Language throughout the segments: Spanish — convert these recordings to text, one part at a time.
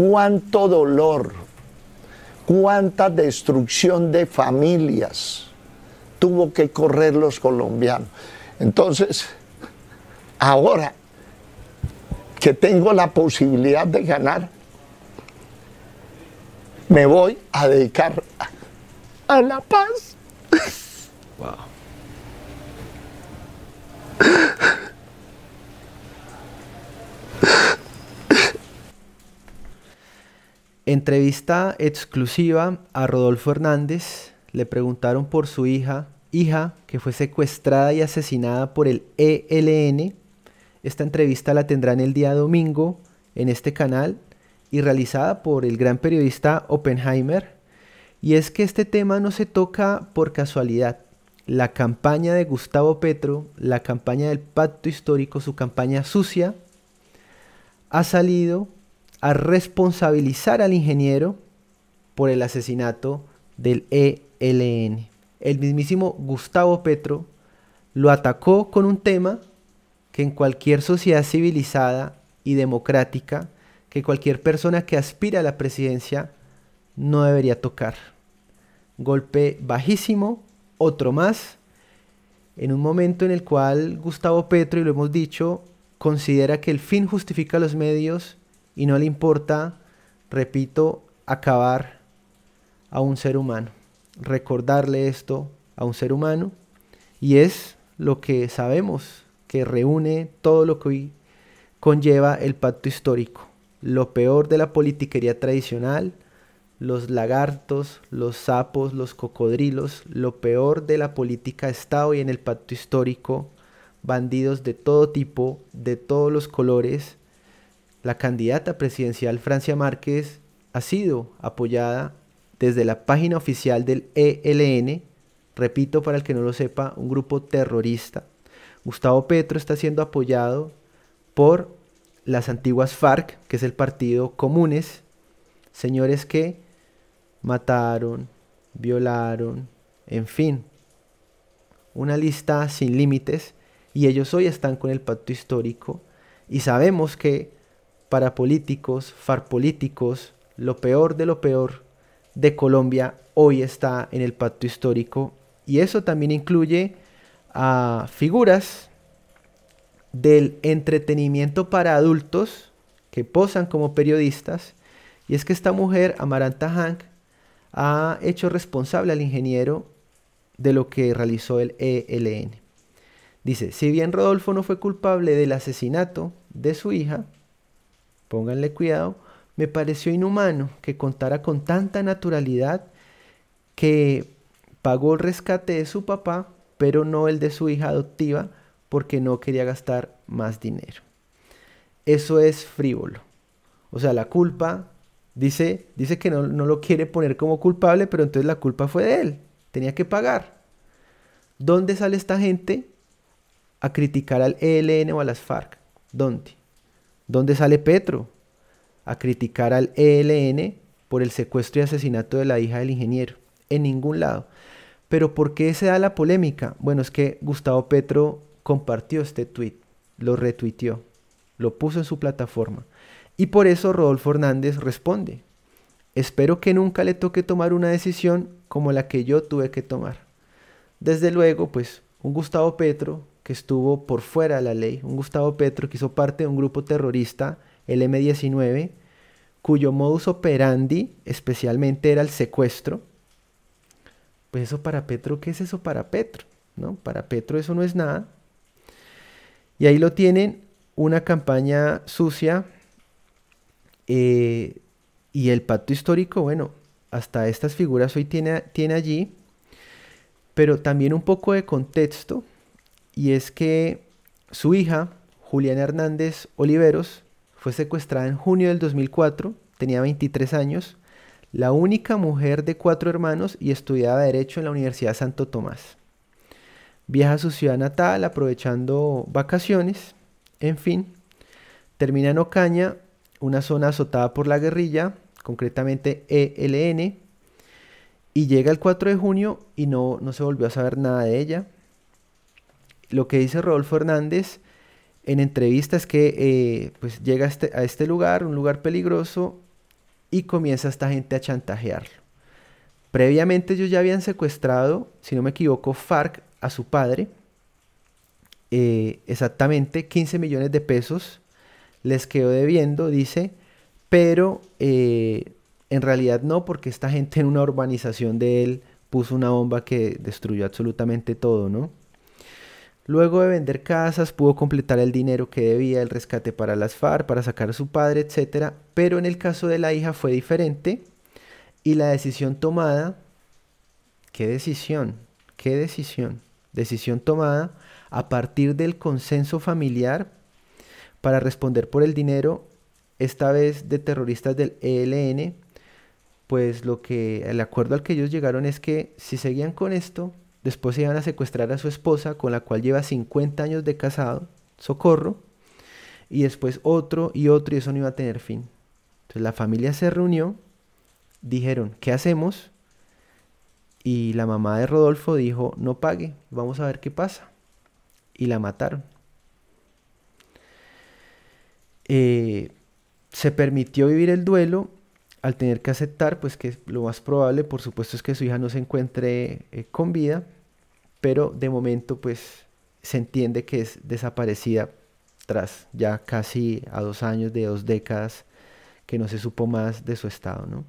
cuánto dolor, cuánta destrucción de familias tuvo que correr los colombianos. Entonces, ahora que tengo la posibilidad de ganar, me voy a dedicar a la paz. Wow. Entrevista exclusiva a Rodolfo Hernández. Le preguntaron por su hija, hija que fue secuestrada y asesinada por el ELN. Esta entrevista la tendrán el día domingo en este canal y realizada por el gran periodista Oppenheimer. Y es que este tema no se toca por casualidad. La campaña de Gustavo Petro, la campaña del pacto histórico, su campaña sucia, ha salido a responsabilizar al ingeniero por el asesinato del ELN. El mismísimo Gustavo Petro lo atacó con un tema que en cualquier sociedad civilizada y democrática, que cualquier persona que aspira a la presidencia no debería tocar. Golpe bajísimo, otro más, en un momento en el cual Gustavo Petro, y lo hemos dicho, considera que el fin justifica los medios y no le importa, repito, acabar a un ser humano, recordarle esto a un ser humano y es lo que sabemos que reúne todo lo que hoy conlleva el pacto histórico, lo peor de la politiquería tradicional, los lagartos, los sapos, los cocodrilos, lo peor de la política está hoy en el pacto histórico, bandidos de todo tipo, de todos los colores, la candidata presidencial Francia Márquez ha sido apoyada desde la página oficial del ELN, repito para el que no lo sepa, un grupo terrorista. Gustavo Petro está siendo apoyado por las antiguas FARC, que es el partido Comunes, señores que mataron, violaron, en fin, una lista sin límites, y ellos hoy están con el pacto histórico, y sabemos que para políticos, políticos, lo peor de lo peor de Colombia hoy está en el pacto histórico y eso también incluye a figuras del entretenimiento para adultos que posan como periodistas y es que esta mujer, Amaranta Hank, ha hecho responsable al ingeniero de lo que realizó el ELN. Dice, si bien Rodolfo no fue culpable del asesinato de su hija, pónganle cuidado, me pareció inhumano que contara con tanta naturalidad que pagó el rescate de su papá, pero no el de su hija adoptiva, porque no quería gastar más dinero. Eso es frívolo. O sea, la culpa, dice, dice que no, no lo quiere poner como culpable, pero entonces la culpa fue de él. Tenía que pagar. ¿Dónde sale esta gente a criticar al ELN o a las FARC? ¿Dónde? ¿Dónde sale Petro? A criticar al ELN por el secuestro y asesinato de la hija del ingeniero. En ningún lado. Pero ¿por qué se da la polémica? Bueno, es que Gustavo Petro compartió este tweet, lo retuiteó, lo puso en su plataforma. Y por eso Rodolfo Hernández responde, espero que nunca le toque tomar una decisión como la que yo tuve que tomar. Desde luego, pues un Gustavo Petro estuvo por fuera de la ley, un Gustavo Petro que hizo parte de un grupo terrorista, el M19, cuyo modus operandi especialmente era el secuestro. Pues eso para Petro, ¿qué es eso para Petro? ¿No? Para Petro eso no es nada. Y ahí lo tienen, una campaña sucia eh, y el pacto histórico, bueno, hasta estas figuras hoy tiene, tiene allí, pero también un poco de contexto y es que su hija, Juliana Hernández Oliveros, fue secuestrada en junio del 2004, tenía 23 años, la única mujer de cuatro hermanos y estudiaba Derecho en la Universidad Santo Tomás. Viaja a su ciudad natal aprovechando vacaciones, en fin, termina en Ocaña, una zona azotada por la guerrilla, concretamente ELN, y llega el 4 de junio y no, no se volvió a saber nada de ella lo que dice Rodolfo Hernández en entrevistas es que eh, pues llega a este, a este lugar, un lugar peligroso, y comienza esta gente a chantajearlo. Previamente ellos ya habían secuestrado, si no me equivoco, FARC a su padre, eh, exactamente 15 millones de pesos les quedó debiendo, dice, pero eh, en realidad no, porque esta gente en una urbanización de él puso una bomba que destruyó absolutamente todo, ¿no? Luego de vender casas, pudo completar el dinero que debía, el rescate para las FARC, para sacar a su padre, etc. Pero en el caso de la hija fue diferente y la decisión tomada, ¿qué decisión? ¿Qué decisión? Decisión tomada a partir del consenso familiar para responder por el dinero, esta vez de terroristas del ELN, pues lo que el acuerdo al que ellos llegaron es que si seguían con esto, después iban a secuestrar a su esposa, con la cual lleva 50 años de casado, Socorro, y después otro y otro, y eso no iba a tener fin. Entonces la familia se reunió, dijeron, ¿qué hacemos? Y la mamá de Rodolfo dijo, no pague, vamos a ver qué pasa. Y la mataron. Eh, se permitió vivir el duelo al tener que aceptar, pues que lo más probable, por supuesto, es que su hija no se encuentre eh, con vida, pero de momento, pues se entiende que es desaparecida tras ya casi a dos años de dos décadas que no se supo más de su estado, ¿no?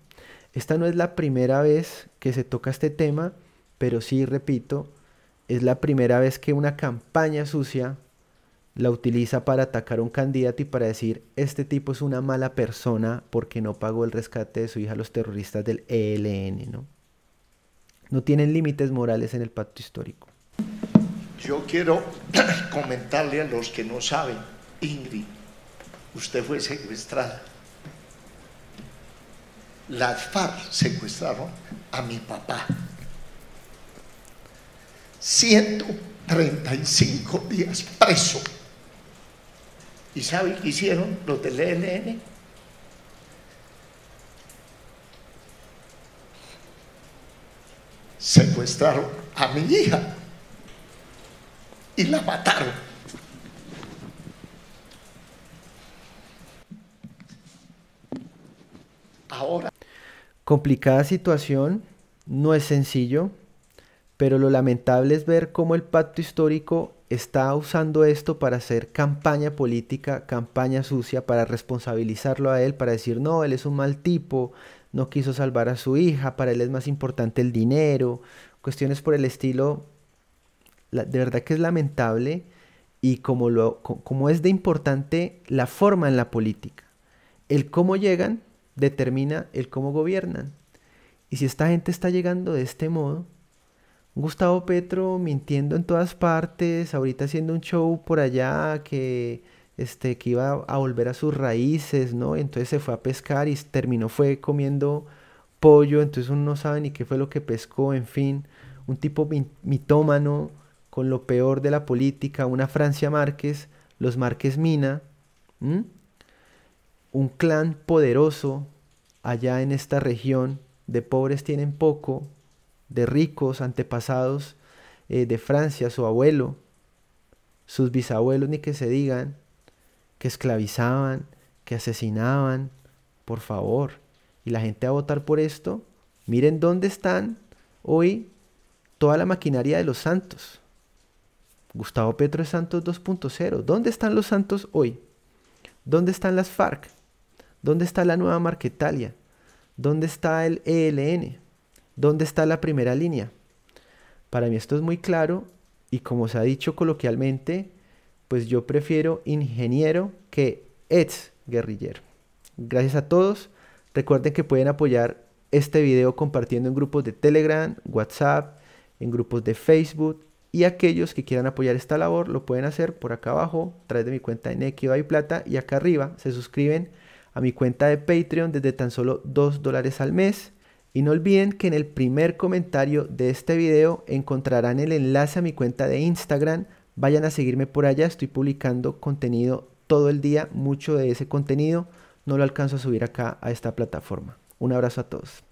Esta no es la primera vez que se toca este tema, pero sí, repito, es la primera vez que una campaña sucia la utiliza para atacar a un candidato y para decir, este tipo es una mala persona porque no pagó el rescate de su hija a los terroristas del ELN, ¿no? No tienen límites morales en el pacto histórico. Yo quiero comentarle a los que no saben, Ingrid, usted fue secuestrada. Las FARC secuestraron a mi papá. 135 días preso ¿Y sabe qué hicieron los del ELN? Secuestraron a mi hija y la mataron. Ahora. Complicada situación, no es sencillo, pero lo lamentable es ver cómo el pacto histórico está usando esto para hacer campaña política, campaña sucia, para responsabilizarlo a él, para decir, no, él es un mal tipo, no quiso salvar a su hija, para él es más importante el dinero, cuestiones por el estilo, de verdad que es lamentable y como, lo, como es de importante la forma en la política. El cómo llegan determina el cómo gobiernan. Y si esta gente está llegando de este modo, Gustavo Petro mintiendo en todas partes, ahorita haciendo un show por allá que, este, que iba a volver a sus raíces, ¿no? Entonces se fue a pescar y terminó fue comiendo pollo, entonces uno no sabe ni qué fue lo que pescó, en fin, un tipo mitómano con lo peor de la política, una Francia Márquez, los Márquez Mina, un clan poderoso allá en esta región, de pobres tienen poco, de ricos antepasados eh, de Francia, su abuelo, sus bisabuelos, ni que se digan, que esclavizaban, que asesinaban, por favor. Y la gente va a votar por esto. Miren dónde están hoy toda la maquinaria de los santos. Gustavo Petro es Santos 2.0. ¿Dónde están los santos hoy? ¿Dónde están las FARC? ¿Dónde está la nueva Marquetalia? ¿Dónde está el ELN? ¿Dónde está la primera línea? Para mí esto es muy claro y como se ha dicho coloquialmente, pues yo prefiero ingeniero que ex guerrillero. Gracias a todos. Recuerden que pueden apoyar este video compartiendo en grupos de Telegram, WhatsApp, en grupos de Facebook y aquellos que quieran apoyar esta labor lo pueden hacer por acá abajo a través de mi cuenta de Nequio y Plata y acá arriba se suscriben a mi cuenta de Patreon desde tan solo 2 dólares al mes y no olviden que en el primer comentario de este video encontrarán el enlace a mi cuenta de Instagram. Vayan a seguirme por allá, estoy publicando contenido todo el día, mucho de ese contenido no lo alcanzo a subir acá a esta plataforma. Un abrazo a todos.